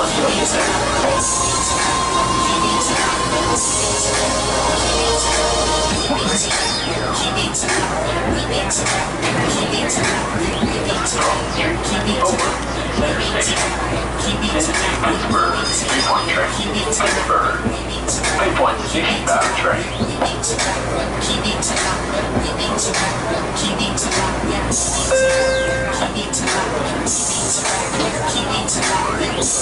Let's go music. Yes. Keep